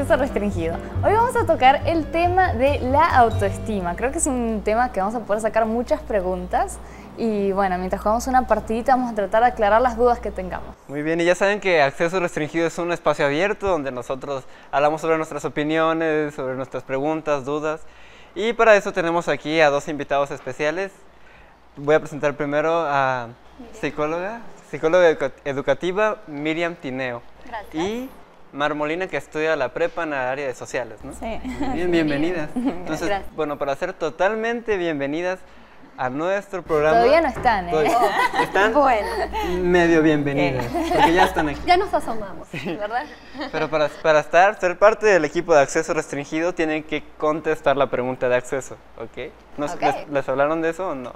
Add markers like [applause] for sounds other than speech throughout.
Acceso Restringido. Hoy vamos a tocar el tema de la autoestima. Creo que es un tema que vamos a poder sacar muchas preguntas y bueno, mientras jugamos una partidita vamos a tratar de aclarar las dudas que tengamos. Muy bien, y ya saben que Acceso Restringido es un espacio abierto donde nosotros hablamos sobre nuestras opiniones, sobre nuestras preguntas, dudas. Y para eso tenemos aquí a dos invitados especiales. Voy a presentar primero a psicóloga, psicóloga educativa Miriam Tineo. Gracias. Y Mar Molina, que estudia la prepa en el área de sociales, ¿no? Sí. [laughs] Bien, bienvenidas. [laughs] Entonces, Gracias. bueno, para ser totalmente bienvenidas a nuestro programa. Todavía no están, ¿eh? Todavía- Están [laughs] Bueno, medio bienvenidas, porque ya están aquí. ya nos asomamos, ¿verdad? Pero para, para estar, ser parte del equipo de acceso restringido, tienen que contestar la pregunta de acceso, ¿ok? ¿No sé, Ok. Les, les hablaron de eso o no?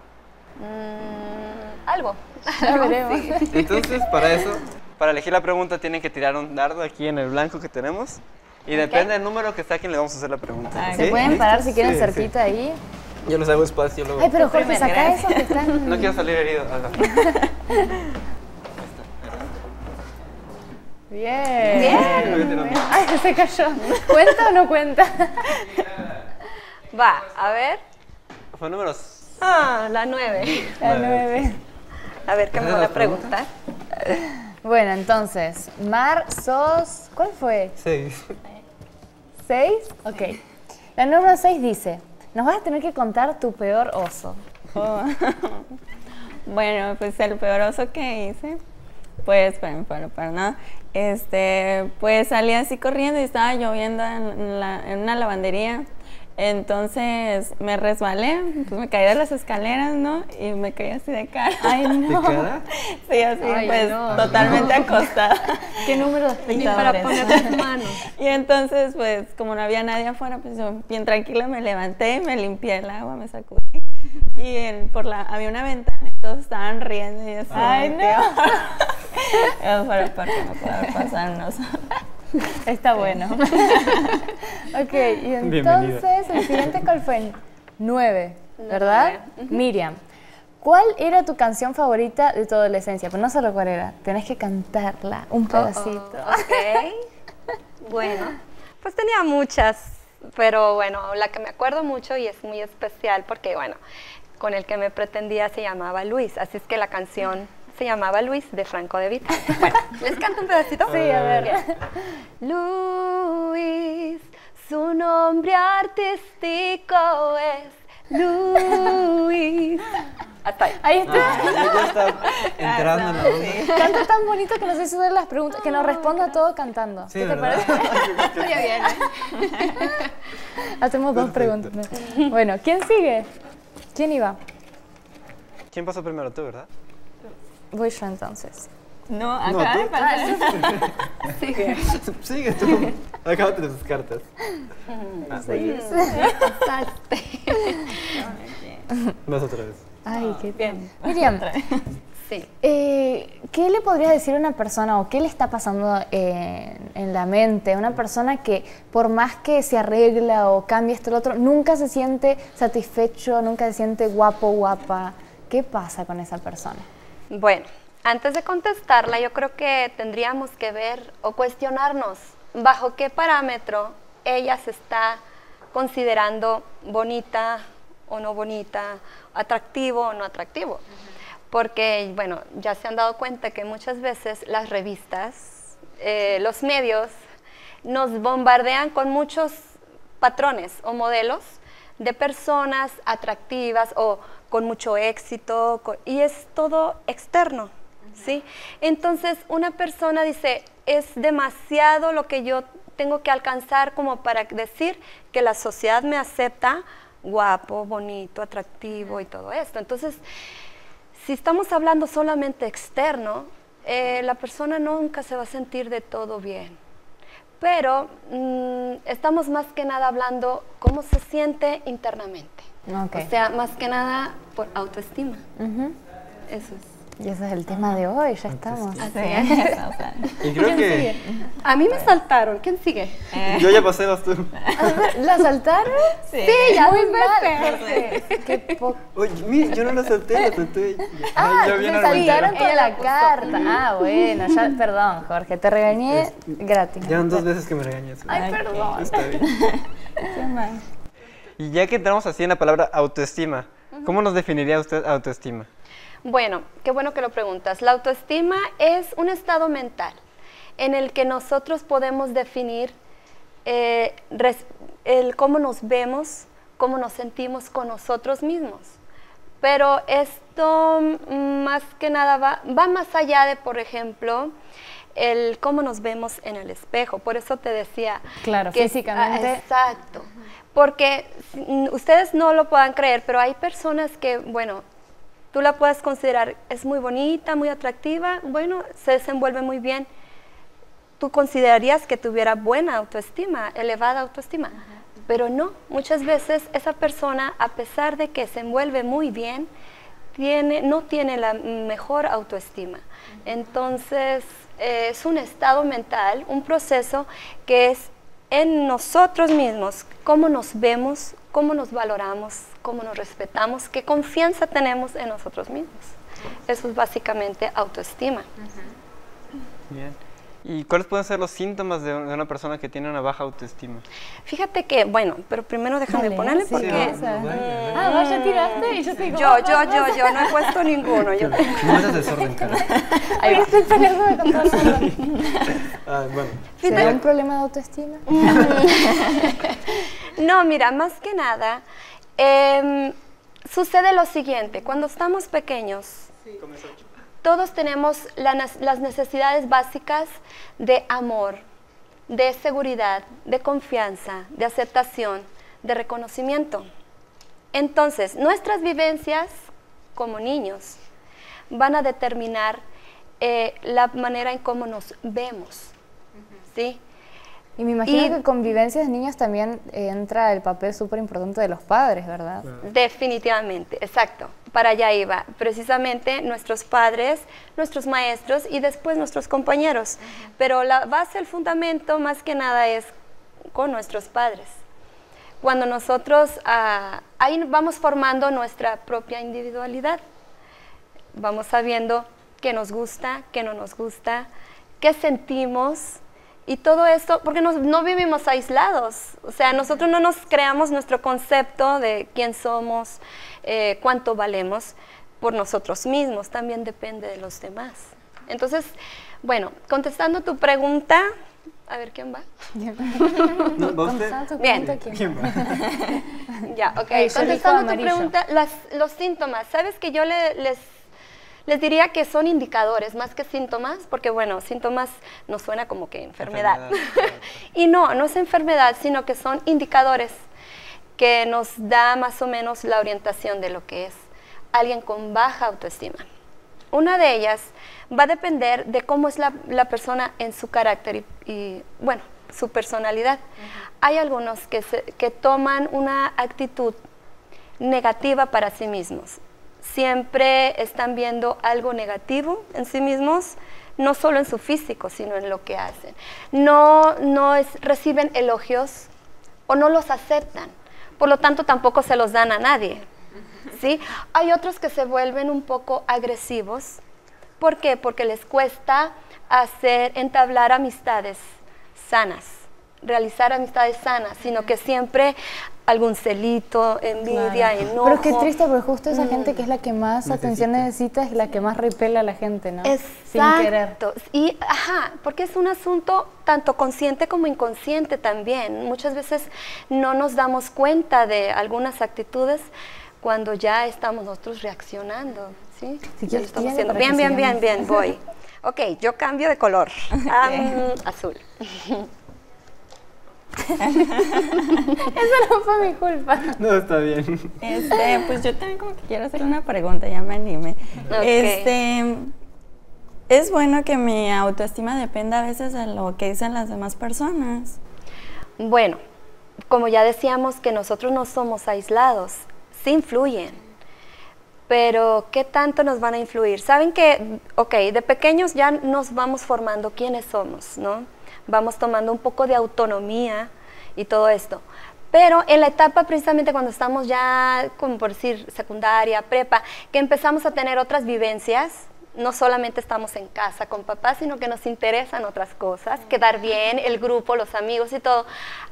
Mm, algo. Ya veremos. Entonces, para eso, para elegir la pregunta, tienen que tirar un dardo aquí en el blanco que tenemos. Y depende del número que saquen, le vamos a hacer la pregunta. Se ¿sí? pueden parar si quieren Sí, cerquita ahí. Yo los hago espacio luego. Ay, pero Jorge, saca gracias. eso que están... No quiero salir herido. Ajá. [laughs] Bien. Bien. Ay, se cayó. ¿Cuenta o no cuenta? [laughs] Va, a ver. Fue números. Ah, la nueve. La nueve. A ver, ¿qué me ¿Esa es van la a preguntar? Bueno, entonces, Mar, sos... ¿Cuál fue? Seis. ¿Seis? Ok. La número seis dice, nos vas a tener que contar tu peor oso. Oh. [laughs] bueno, pues el peor oso que hice, pues, para, para, para nada, este, pues salí así corriendo y estaba lloviendo en, la- en una lavandería. Entonces me resbalé, pues me caí de las escaleras, ¿no? Y me caí así de cara. Ay, no. ¿De cara? Sí, así, Ay, pues, no. totalmente acostada. ¿Qué número de Ni para poner las manos. Y entonces, pues, como no había nadie afuera, pues yo bien tranquila me levanté, me limpié el agua, me sacudí. Y en- por la, había una ventana y todos estaban riendo y yo así, Ay, no. [laughs] Yo, pero ¿por qué no oso? [laughs] Está bueno. [laughs] ok, y Bienvenida. entonces, el siguiente cuál fue? Nueve, ¿verdad? Miriam, ¿cuál era tu canción favorita de tu adolescencia? Pero no solo cuál era, tenés que cantarla, un pedacito. Ok. [laughs] Bueno, pues tenía muchas, pero bueno, la que me acuerdo mucho y es muy especial porque, bueno, con el que me pretendía se llamaba Luis, así es que la canción se llamaba Luis de Franco de Vita. [laughs] Bueno, ¿les canto un pedacito? Sí, a ver. Luis, su nombre artístico es Luis. Hasta ahí. Ahí está. Ya [laughs] está entrando en la onda. Canta tan bonito que nos hizo hacer las preguntas, que nos responda todo cantando. Sí, ¿Qué te ¿verdad? parece? [laughs] Muy bien. ¿eh? Hacemos dos preguntas. Bueno, ¿quién sigue? ¿Quién iba? ¿Quién pasó primero? Tú, ¿verdad? Voy yo entonces. No, acá tú- pasa. Sigue. [laughs] Sigue tú. De tus cartas. Ah. Pasaste. Vas otra vez. Ay, qué Bien. Miriam, [laughs] Sí. eh, ¿qué le podrías decir a una persona o qué le está pasando en, en la mente a una persona que por más que se arregla o cambia esto o lo otro, nunca se siente satisfecho, nunca se siente guapo guapa? ¿Qué pasa con esa persona? Bueno, antes de contestarla, yo creo que tendríamos que ver o cuestionarnos bajo qué parámetro ella se está considerando bonita o no bonita, atractivo o no atractivo. Porque, bueno, ya se han dado cuenta que muchas veces las revistas, eh, los medios, nos bombardean con muchos patrones o modelos de personas atractivas o con mucho éxito y es todo externo, ¿sí? Entonces una persona dice, es demasiado lo que yo tengo que alcanzar como para decir que la sociedad me acepta guapo, bonito, atractivo y todo esto. Entonces, si estamos hablando solamente externo, eh, la persona nunca se va a sentir de todo bien. Pero mm, estamos más que nada hablando cómo se siente internamente. O sea, más que nada por autoestima. Eso es. Y ese es el tema de hoy, ya estamos. Así es, [laughs] o sea, Y creo que A mí me saltaron. ¿Quién sigue? yo ya pasé las tú. ¿La saltaron? sí. ya Muy mal. Qué poco. Oye, mira, yo no la salté, la salté. Ah, Ay, yo me saltaron con la carta. Ah, bueno, ya, perdón, Jorge, te regañé gratis. Ya van dos veces que me regañas. Ay, Ok. perdón. Está bien. [laughs] ¿Qué más? Y ya que entramos así en la palabra autoestima, ¿cómo nos definiría usted autoestima? Bueno, qué bueno que lo preguntas. La autoestima es un estado mental en el que nosotros podemos definir eh, el cómo nos vemos, cómo nos sentimos con nosotros mismos. Pero esto mm, más que nada va, va más allá de, por ejemplo, el cómo nos vemos en el espejo. Por eso te decía. Claro, físicamente. ah, exacto. Porque ustedes no lo puedan creer, pero hay personas que, bueno, tú la puedes considerar, es muy bonita, muy atractiva, bueno, se desenvuelve muy bien. Tú considerarías que tuviera buena autoestima, elevada autoestima, pero no, muchas veces esa persona, a pesar de que se envuelve muy bien, tiene, no tiene la mejor autoestima. Entonces, es un estado mental, un proceso que es en nosotros mismos, cómo nos vemos, cómo nos valoramos, cómo nos respetamos, qué confianza tenemos en nosotros mismos. Eso es básicamente autoestima. Bien. ¿Y cuáles pueden ser los síntomas de de una persona que tiene una baja autoestima? Fíjate que, bueno, pero primero déjame Dale, ponerle sí, porque a- no, vaya, Ah, vos ya tiraste y yo te digo. yo, yo, yo, yo no he puesto ninguno. Yo, No es desorden, cara. Ahí estoy el mundo. Ah, bueno. ¿Será un problema de autoestima? [laughs] No, mira, más que nada, em, sucede lo siguiente, cuando estamos pequeños, todos tenemos las necesidades básicas de amor, de seguridad, de confianza, de aceptación, de reconocimiento. Entonces, nuestras vivencias como niños van a determinar eh, la manera en cómo nos vemos, ¿sí? Y me imagino Y- que con vivencias de niños también eh, entra el papel súper importante de los padres, ¿verdad? Definitivamente, exacto. Para allá iba. Precisamente nuestros padres, nuestros maestros y después nuestros compañeros. Pero la base, el fundamento más que nada es con nuestros padres. Cuando nosotros ah, ahí vamos formando nuestra propia individualidad. Vamos sabiendo qué nos gusta, qué no nos gusta, qué sentimos, y todo esto, porque nos- no vivimos aislados, o sea, nosotros no nos creamos nuestro concepto de quién somos, eh, cuánto valemos por nosotros mismos, también depende de los demás. Entonces, bueno, contestando tu pregunta, a ver quién va. [laughs] No, ¿va usted? Contestando tu Bien. pregunta, ¿quién? ¿Quién va? [laughs] Ya, ok. Contestando tu pregunta, las- los síntomas, ¿sabes que yo le- les, les diría que son indicadores más que síntomas? Porque, bueno, síntomas nos suena como que enfermedad. Enfermedad, [laughs] y no, no es enfermedad, sino que son indicadores que nos da más o menos la orientación de lo que es alguien con baja autoestima. Una de ellas va a depender de cómo es la, la persona en su carácter y, y, bueno, su personalidad. Hay algunos que, se- que toman una actitud negativa para sí mismos. Siempre están viendo algo negativo en sí mismos, no solo en su físico, sino en lo que hacen. No, no es- reciben elogios o no los aceptan. Por lo tanto, tampoco se los dan a nadie. ¿sí? Hay otros que se vuelven un poco agresivos. ¿Por qué? Porque les cuesta hacer, entablar amistades sanas, realizar amistades sanas, sino que siempre algún celito, envidia, Claro. enojo. Pero qué triste, porque justo esa gente que es la que más atención necesita es la que más repele a la gente, ¿no? Sin querer. Exacto. Y, ajá, porque es un asunto tanto consciente como inconsciente también. Muchas veces no nos damos cuenta de algunas actitudes cuando ya estamos nosotros reaccionando, ¿sí? Si Ya quieres, lo estamos haciendo. Bien, bien, bien, bien, voy. Ok, yo cambio de color. [laughs] Azul. [laughs] Eso no fue mi culpa. No, está bien. Este, pues yo también como que quiero hacer una pregunta, ya me animé. Ok. Este, es bueno que mi autoestima dependa a veces de lo que dicen las demás personas. Bueno, como ya decíamos que nosotros no somos aislados, sí influyen. pero ¿qué tanto nos van a influir? Saben que, ok, de pequeños ya nos vamos formando quiénes somos, ¿no? Vamos tomando un poco de autonomía y todo esto. Pero en la etapa precisamente cuando estamos ya, como por decir, secundaria, prepa, que empezamos a tener otras vivencias, no solamente estamos en casa con papá, sino que nos interesan otras cosas, quedar bien, el grupo, los amigos y todo.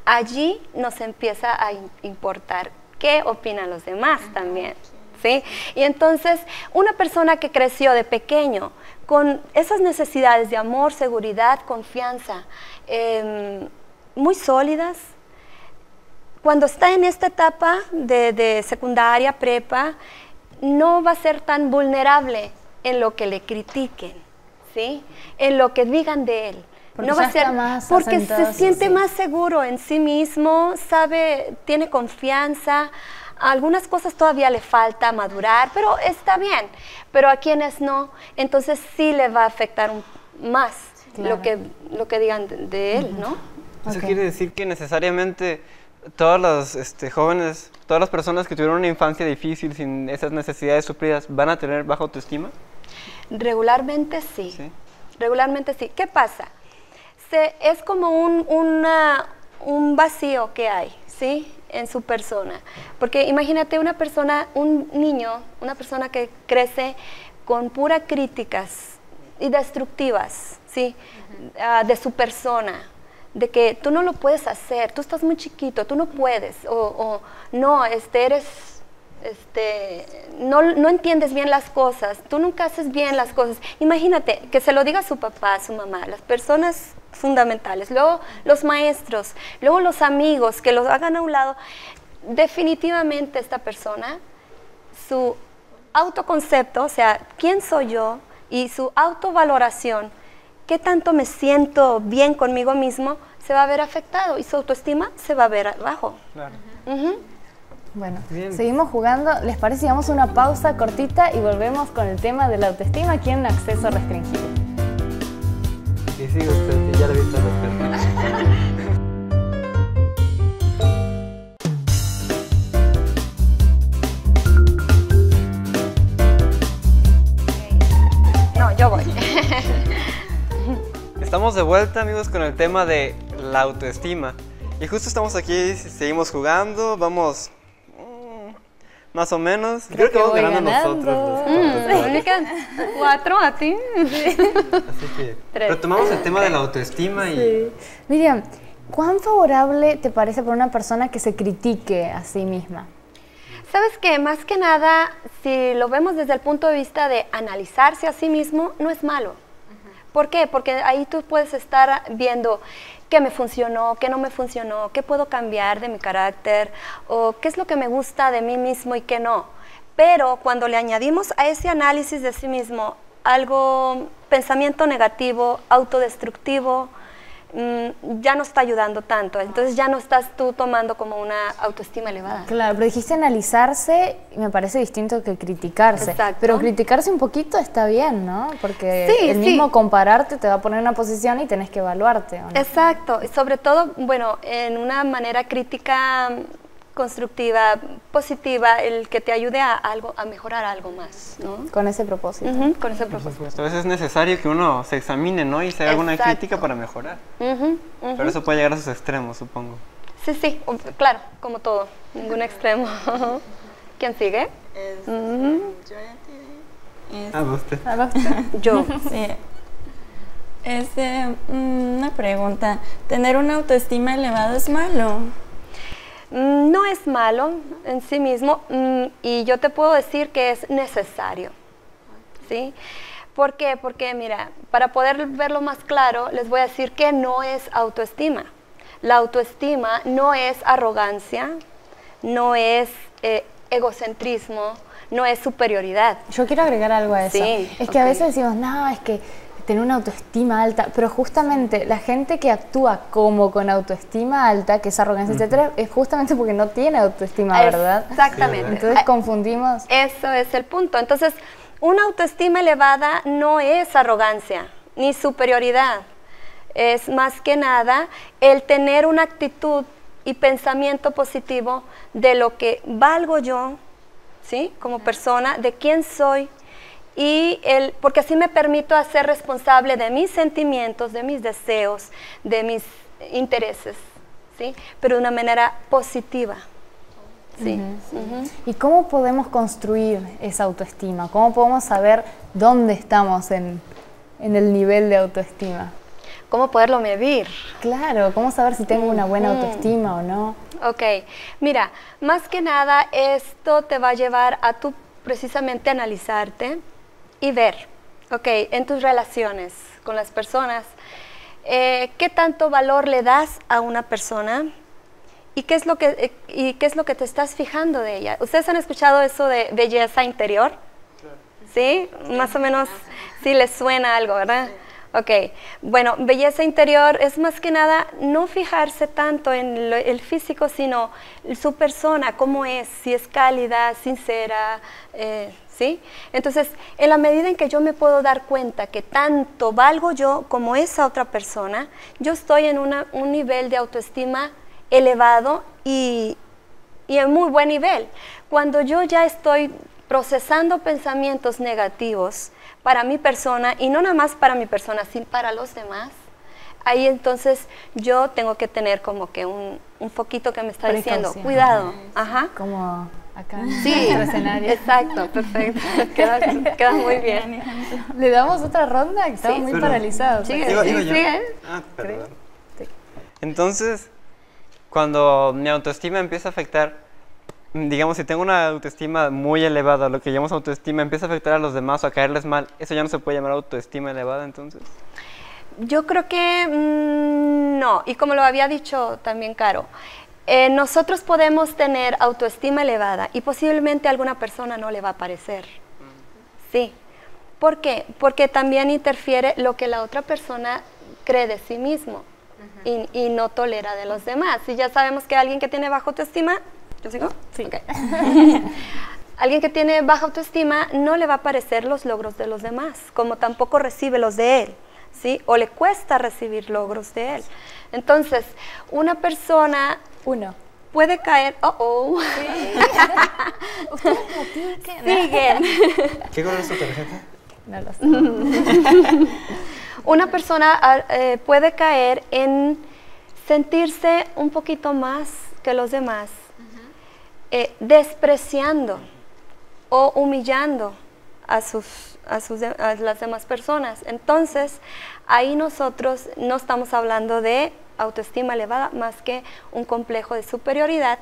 Allí nos empieza a importar qué opinan los demás también. ¿Sí? Y entonces, una persona que creció de pequeño con esas necesidades de amor, seguridad, confianza, em, muy sólidas, cuando está en esta etapa de, de secundaria, prepa, no va a ser tan vulnerable en lo que le critiquen, ¿sí? En lo que digan de él. Porque no va a ser más porque se siente más seguro en sí mismo, sabe, tiene confianza. Algunas cosas todavía le falta madurar, pero está bien. Pero a quienes no, entonces sí le va a afectar un- más Claro. lo que lo que digan de, de él, ¿no? Eso quiere decir que necesariamente todas las este, jóvenes, todas las personas que tuvieron una infancia difícil sin esas necesidades suplidas, van a tener baja autoestima. Regularmente sí. Sí. Regularmente sí. ¿Qué pasa? Se, es como un, una- un vacío que hay, ¿sí? En su persona. Porque imagínate una persona, un niño, una persona que crece con puras críticas y destructivas, ¿sí? Ah, de su persona. De que tú no lo puedes hacer, tú estás muy chiquito, tú no puedes. O, o, no, este, eres este, no, no entiendes bien las cosas, tú nunca haces bien las cosas. Imagínate que se lo diga a su papá, a su mamá, las personas fundamentales, luego los maestros, luego los amigos que los hagan a un lado. Definitivamente esta persona, su autoconcepto, o sea, quién soy yo y su autovaloración, qué tanto me siento bien conmigo mismo, se va a ver afectado y su autoestima se va a ver abajo. Claro. Bueno, Bien. seguimos jugando. ¿Les parece si damos una pausa cortita y volvemos con el tema de la autoestima aquí en Acceso Restringido? Y sigue usted, ya le he visto los No, yo voy. [laughs] Estamos de vuelta, amigos, con el tema de la autoestima. Y justo estamos aquí, seguimos jugando, vamos más o menos. Creo, que que vamos ganando ganando. nosotros. Mm, los cuatro a ti. Así que Tres. retomamos el tema de la autoestima y Miriam, ¿cuán favorable te parece para una persona que se critique a sí misma? Sabes que más que nada, si lo vemos desde el punto de vista de analizarse a sí mismo, no es malo. ¿Por qué? Porque ahí tú puedes estar viendo qué me funcionó, qué no me funcionó, qué puedo cambiar de mi carácter o qué es lo que me gusta de mí mismo y qué no. Pero cuando le añadimos a ese análisis de sí mismo algo, pensamiento negativo, autodestructivo, mm, ya no está ayudando tanto. Entonces ya no estás tú tomando como una autoestima elevada. Claro, pero dijiste analizarse y me parece distinto que criticarse. Exacto. Pero criticarse un poquito está bien, ¿no? Porque Sí, el sí. mismo compararte te va a poner en una posición y tenés que evaluarte. ¿o no? Exacto, y sobre todo, bueno, en una manera crítica, constructiva, positiva, el que te ayude a algo, a mejorar algo más, ¿no? Con ese propósito. Con ese por propósito. supuesto, a veces es necesario que uno se examine, ¿no? Y se haga una Exacto. crítica para mejorar. Ujú. Pero eso puede llegar a sus extremos, supongo. Sí, sí, claro, como todo, ningún extremo. [laughs] ¿Quién sigue? Es- Ujú. yo. Es- Ah, usted. [laughs] Yo. [laughs] Sí. Este, mm, una pregunta. ¿Tener una autoestima elevada es malo? Mm, No es malo en sí mismo mm, y yo te puedo decir que es necesario. ¿Sí? ¿Por qué? Porque, mira, para poder verlo más claro, les voy a decir que no es autoestima. La autoestima no es arrogancia, no es eh, egocentrismo, no es superioridad. Yo quiero agregar algo a eso. Sí, es que a veces decimos, no, es que tener una autoestima alta, pero justamente la gente que actúa como con autoestima alta, que es arrogancia, etcétera, es justamente porque no tiene autoestima, Es- ¿verdad? Exactamente. Entonces confundimos. Eso es el punto. Entonces, una autoestima elevada no es arrogancia ni superioridad. Es más que nada el tener una actitud y pensamiento positivo de lo que valgo yo, ¿sí? Como persona, de quién soy, y el, porque así me permito hacer responsable de mis sentimientos, de mis deseos, de mis intereses, ¿sí? Pero de una manera positiva. Sí. ¿Y cómo podemos construir esa autoestima? ¿Cómo podemos saber dónde estamos en, en el nivel de autoestima? ¿Cómo poderlo medir? Claro, ¿cómo saber si tengo una buena autoestima o no? Ok, mira, más que nada esto te va a llevar a tú precisamente analizarte y ver, ok, en tus relaciones con las personas, eh, qué tanto valor le das a una persona y qué es lo que eh, y qué es lo que te estás fijando de ella. Ustedes han escuchado eso de belleza interior, sí, más o menos, sí les suena algo, ¿verdad? Ok, bueno, belleza interior es más que nada no fijarse tanto en el físico, sino su persona, cómo es, si es cálida, sincera, eh, ¿sí? Entonces, en la medida en que yo me puedo dar cuenta que tanto valgo yo como esa otra persona, yo estoy en un nivel de autoestima elevado y, y en muy buen nivel. Cuando yo ya estoy procesando pensamientos negativos, para mi persona y no nada más para mi persona, sino para los demás, ahí entonces yo tengo que tener como que un, un foquito que me está diciendo, cuidado, ajá. Como acá en sí, el escenario. Exacto, perfecto. [laughs] queda, queda, muy bien. ¿Le damos otra ronda? Estamos muy paralizados. Sí, digo, digo yo. Ah, perdón. Entonces, cuando mi autoestima empieza a afectar digamos, si tengo una autoestima muy elevada, lo que llamamos autoestima, empieza a afectar a los demás o a caerles mal, ¿eso ya no se puede llamar autoestima elevada entonces? Yo creo que mm, no, y como lo había dicho también Caro, eh, nosotros podemos tener autoestima elevada y posiblemente a alguna persona no le va a parecer. Sí. ¿Por qué? Porque también interfiere lo que la otra persona cree de sí mismo y, y, no tolera de los demás. Si ya sabemos que alguien que tiene baja autoestima ¿Yo sigo? Sí. [laughs] Alguien que tiene baja autoestima no le va a parecer los logros de los demás, como tampoco recibe los de él, ¿sí? O le cuesta recibir logros de él. Entonces, una persona... Uno. Puede caer... Oh, oh. Sí. [laughs] Siguen. ¿Qué color es tu tarjeta? No lo sé. [laughs] una persona ah, eh, puede caer en sentirse un poquito más que los demás eh, despreciando o humillando a, sus, a, sus, a las demás personas. Entonces, ahí nosotros no estamos hablando de autoestima elevada más que un complejo de superioridad,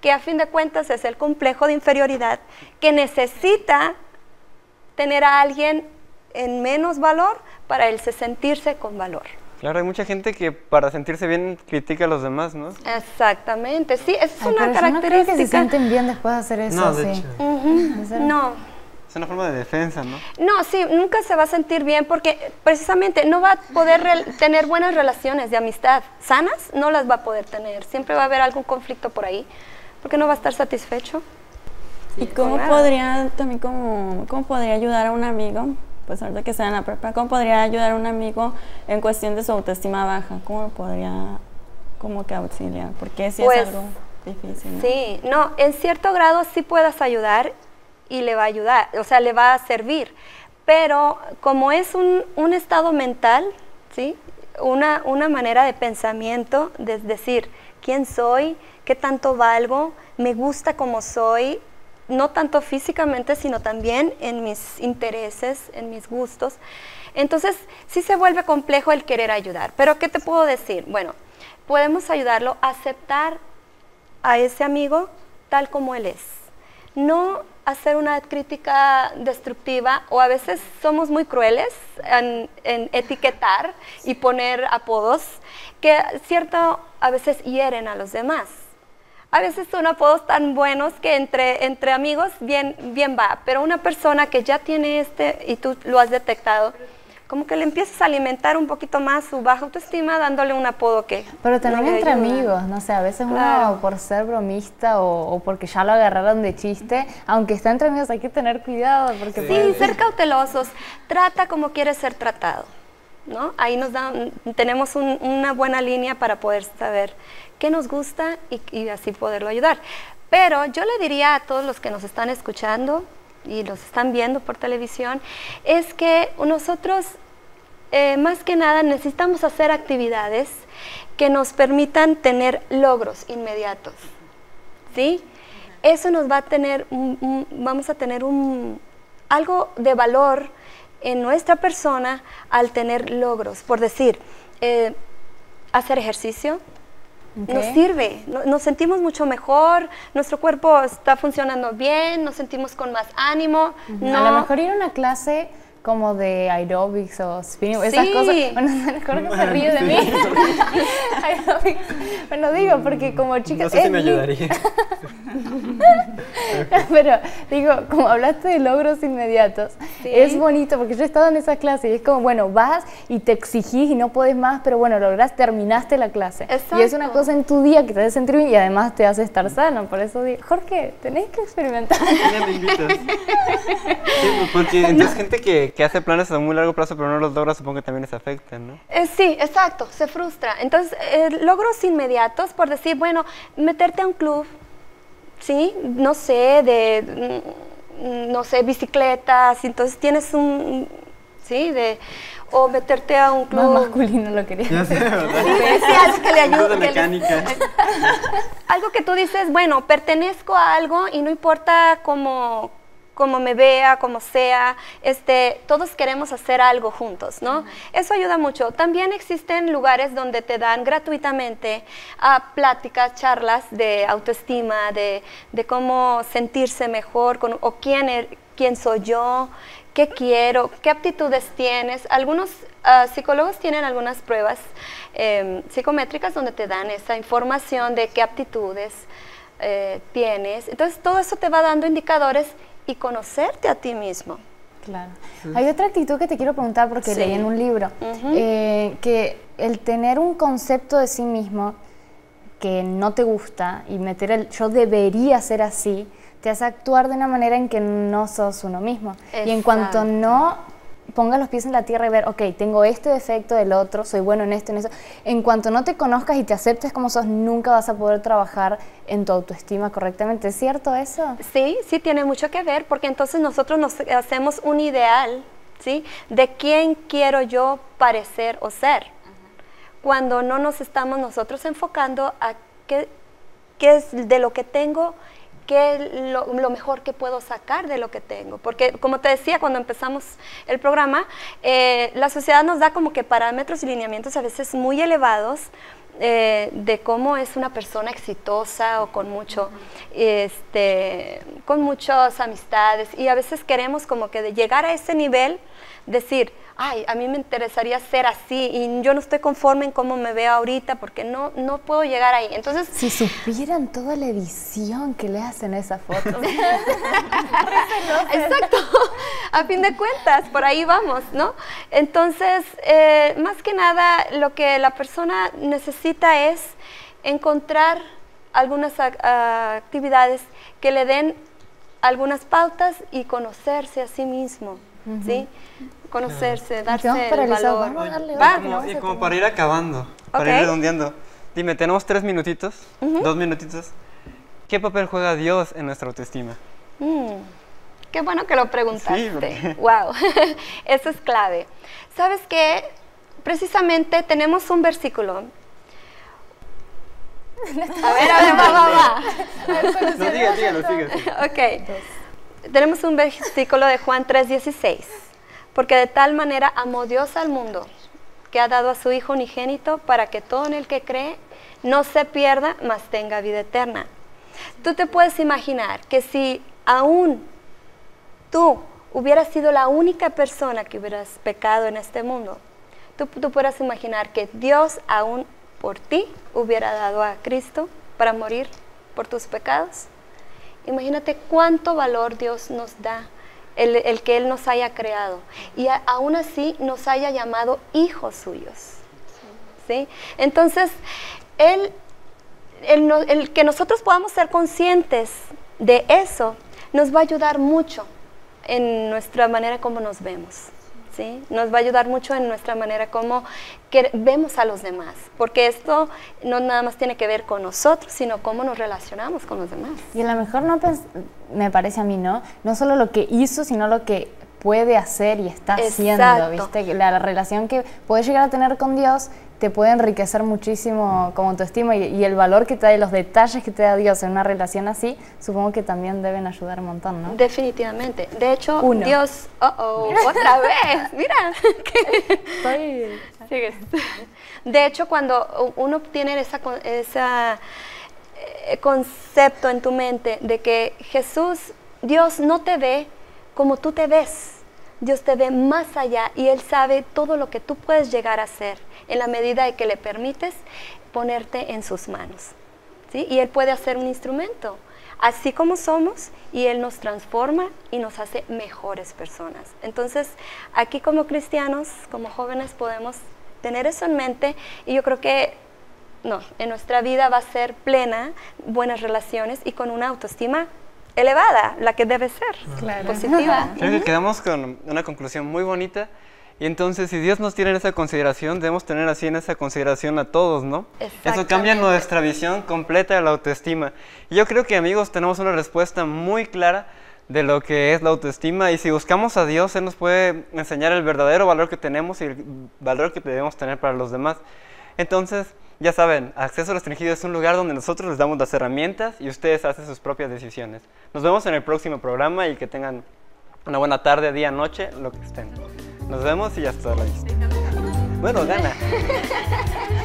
que a fin de cuentas es el complejo de inferioridad que necesita tener a alguien en menos valor para él sentirse con valor. Claro, hay mucha gente que para sentirse bien critica a los demás, ¿no? Exactamente, sí, es una característica. No que se sienten bien después de hacer eso. No, de hecho. No. Es una forma de defensa, ¿no? No, sí, nunca se va a sentir bien porque precisamente no va a poder tener buenas relaciones de amistad sanas, no las va a poder tener. Siempre va a haber algún conflicto por ahí porque no va a estar satisfecho. ¿Y cómo podría, también cómo, cómo podría ayudar a un amigo pues ahorita que está en la prepa, ¿cómo podría ayudar a un amigo en cuestión de su autoestima baja? ¿Cómo podría como que auxiliar? Porque si es Pues, algo difícil. ¿no? Sí, no, en cierto grado sí puedas ayudar y le va a ayudar, o sea, le va a servir. Pero como es un, un estado mental, ¿sí? Una, una manera de pensamiento, de decir, ¿quién soy? ¿Qué tanto valgo? ¿Me gusta como soy? No tanto físicamente, sino también en mis intereses, en mis gustos. Entonces, sí se vuelve complejo el querer ayudar. Pero, ¿qué te puedo decir? Bueno, podemos ayudarlo a aceptar a ese amigo tal como él es. No hacer una crítica destructiva o a veces somos muy crueles en, etiquetar y poner apodos que cierto a veces hieren a los demás a veces son apodos tan buenos que entre, entre amigos bien, bien va, pero una persona que ya tiene este y tú lo has detectado, como que le empiezas a alimentar un poquito más su baja autoestima dándole un apodo que... Pero también no entre amigos, no sé, a veces Claro. uno por ser bromista o, o porque ya lo agarraron de chiste, aunque está entre amigos hay que tener cuidado porque Sí, puede- ser cautelosos. Trata como quieres ser tratado. ¿no? Ahí nos da, tenemos un- una buena línea para poder saber qué nos gusta y, así poderlo ayudar. Pero yo le diría a todos los que nos están escuchando y los están viendo por televisión, es que nosotros eh, más que nada necesitamos hacer actividades que nos permitan tener logros inmediatos. ¿Sí? Eso nos va a tener, vamos a tener un, algo de valor en nuestra persona al tener logros. Por decir, eh, hacer ejercicio, nos sirve, nos sentimos mucho mejor, nuestro cuerpo está funcionando bien, nos sentimos con más ánimo. no. A lo mejor ir a una clase como de aerobics o spinning, esas cosas. Bueno, [laughs] mejor que se ríe de mí. [laughs] aerobics. Bueno, digo, porque como chica... No sé si me ayudaría. [laughs] [laughs] Pero digo, como hablaste de logros inmediatos, es bonito porque yo he estado en esa clase y es como, bueno, vas y te exigís y no puedes más, pero bueno, logras, terminaste la clase. Exacto. Y es una cosa en tu día que te hace sentir bien y además te hace estar sano. Por eso digo, Jorge, tenés que experimentar. Ya me invitas. Sí, porque [laughs] entonces gente que que hace planes a muy largo plazo pero no los logra, supongo que también les afecta, ¿no? Eh, sí, exacto, se frustra. Entonces, eh, logros inmediatos, por decir, bueno, meterte a un club, ¿sí? No sé, de, mm, no sé, bicicletas, entonces tienes un, ¿sí? De, o meterte a un club. Más masculino lo quería. Ya sé, ¿verdad? Sí, sí, algo que le ayude. de mecánica. [laughs] algo que tú dices, bueno, pertenezco a algo y no importa cómo como me vea, como sea, este, todos queremos hacer algo juntos, ¿no? Eso ayuda mucho. También existen lugares donde te dan gratuitamente ah, pláticas, charlas de autoestima, de, cómo sentirse mejor, con, o quién, er, quién soy yo, qué quiero, qué aptitudes tienes. Algunos ah, psicólogos tienen algunas pruebas em, psicométricas donde te dan esa información de qué aptitudes eh, tienes. Entonces todo eso te va dando indicadores y conocerte a ti mismo. Claro. Hay otra actitud que te quiero preguntar porque leí en un libro, eh, que el tener un concepto de sí mismo que no te gusta y meter el yo debería ser así, te hace actuar de una manera en que no sos uno mismo. Y en cuanto no ponga los pies en la tierra y ver, ok, tengo este defecto del otro, soy bueno en esto, en eso. En cuanto no te conozcas y te aceptes como sos, nunca vas a poder trabajar en tu autoestima correctamente. ¿Es cierto eso? Sí, sí tiene mucho que ver, porque entonces nosotros nos hacemos un ideal, ¿sí? De quién quiero yo parecer o ser. Cuando no nos estamos nosotros enfocando a qué, qué es de lo que tengo qué es lo, mejor que puedo sacar de lo que tengo. Porque como te decía cuando empezamos el programa, eh, la sociedad nos da como que parámetros y lineamientos a veces muy elevados eh, de cómo es una persona exitosa o con mucho, este, con muchas amistades y a veces queremos como que de llegar a ese nivel, decir, ay, a mí me interesaría ser así y yo no estoy conforme en cómo me veo ahorita porque no, no puedo llegar ahí. Entonces, si supieran toda la edición que le hacen a esa foto. [laughs] Exacto, a fin de cuentas, por ahí vamos, ¿no? Entonces, eh, más que nada, lo que la persona necesita es encontrar algunas actividades que le den algunas pautas y conocerse a sí mismo, ¿sí? conocerse, darse el valor. y como para ir acabando, para ir redondeando. Dime, tenemos tres minutitos, dos minutitos. ¿Qué papel juega Dios en nuestra autoestima? Mm, qué bueno que lo preguntaste. wow, [laughs] [laughs] eso es clave. ¿Sabes qué? Precisamente tenemos un versículo. [laughs] A ver, a ver, va, va, va. No, diga, dígalo, Ok. Tenemos un versículo de Juan 3:16 porque de tal manera amó Dios al mundo, que ha dado a su Hijo unigénito para que todo en el que cree no se pierda, mas tenga vida eterna. Tú te puedes imaginar que si aún tú hubieras sido la única persona que hubieras pecado en este mundo, tú, tú puedes imaginar que Dios aún por ti hubiera dado a Cristo para morir por tus pecados. Imagínate cuánto valor Dios nos da el, que Él nos haya creado y aún así nos haya llamado hijos suyos. ¿sí? Entonces, él, el, que nosotros podamos ser conscientes de eso nos va a ayudar mucho en nuestra manera como nos vemos. ¿Sí? Nos va a ayudar mucho en nuestra manera como que vemos a los demás, porque esto no nada más tiene que ver con nosotros, sino cómo nos relacionamos con los demás. Y a lo mejor no me parece a mí, ¿no? No solo lo que hizo, sino lo que puede hacer y está haciendo, ¿viste? La, la relación que puedes llegar a tener con Dios te puede enriquecer muchísimo como tu estima y, el valor que te da y los detalles que te da Dios en una relación así, supongo que también deben ayudar un montón, ¿no? Definitivamente. De hecho, Dios, oh, oh, otra vez, mira. [laughs] Estoy... De hecho, cuando uno tiene ese esa eh, concepto en tu mente de que Jesús, Dios no te ve como tú te ves. Dios te ve más allá y Él sabe todo lo que tú puedes llegar a ser en la medida de que le permites ponerte en sus manos. ¿sí? Y Él puede hacer un instrumento, así como somos, y Él nos transforma y nos hace mejores personas. Entonces, aquí como cristianos, como jóvenes, podemos tener eso en mente y yo creo que no, en nuestra vida va a ser plena, buenas relaciones y con una autoestima elevada, la que debe ser, positiva. Creo que quedamos con una conclusión muy bonita. Y entonces, si Dios nos tiene en esa consideración, debemos tener así en esa consideración a todos, ¿no? Eso cambia nuestra visión completa de la autoestima. Y yo creo que, amigos, tenemos una respuesta muy clara de lo que es la autoestima. Y si buscamos a Dios, Él nos puede enseñar el verdadero valor que tenemos y el valor que debemos tener para los demás. Entonces, ya saben, Acceso Restringido es un lugar donde nosotros les damos las herramientas y ustedes hacen sus propias decisiones. Nos vemos en el próximo programa y que tengan una buena tarde, día, noche, lo que estén. Nos vemos y hasta la vista. Bueno, gana. [laughs]